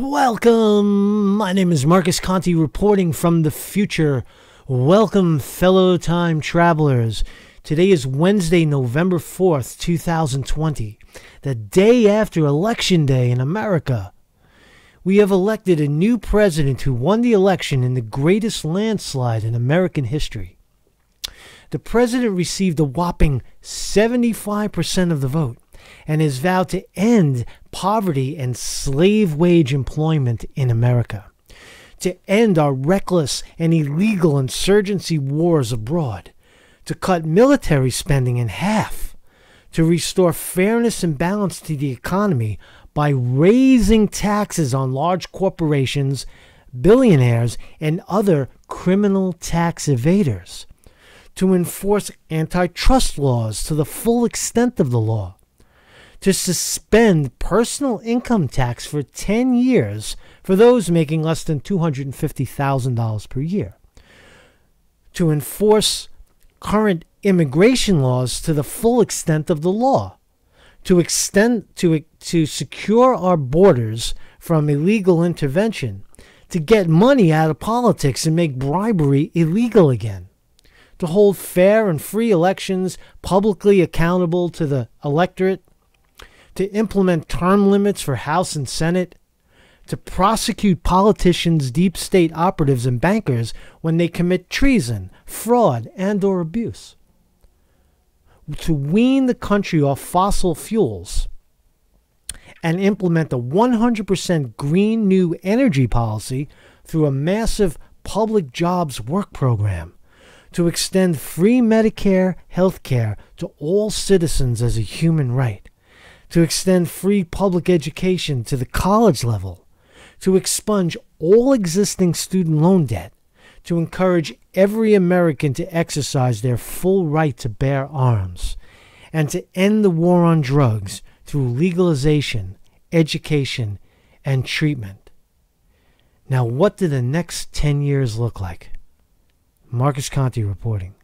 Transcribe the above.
Welcome! My name is Marcus Conte reporting from the future. Welcome, fellow time travelers. Today is Wednesday, November 4th, 2020, the day after Election Day in America. We have elected a new president who won the election in the greatest landslide in American history. The president received a whopping 75% of the vote and his vow to end poverty and slave wage employment in America, to end our reckless and illegal insurgency wars abroad, to cut military spending in half, to restore fairness and balance to the economy by raising taxes on large corporations, billionaires, and other criminal tax evaders, to enforce antitrust laws to the full extent of the law to suspend personal income tax for 10 years for those making less than $250,000 per year, to enforce current immigration laws to the full extent of the law, to extend to to secure our borders from illegal intervention, to get money out of politics and make bribery illegal again, to hold fair and free elections publicly accountable to the electorate to implement term limits for House and Senate, to prosecute politicians, deep state operatives, and bankers when they commit treason, fraud, and or abuse. To wean the country off fossil fuels and implement a 100% green new energy policy through a massive public jobs work program to extend free Medicare health care to all citizens as a human right to extend free public education to the college level, to expunge all existing student loan debt, to encourage every American to exercise their full right to bear arms, and to end the war on drugs through legalization, education, and treatment. Now, what do the next 10 years look like? Marcus Conte reporting.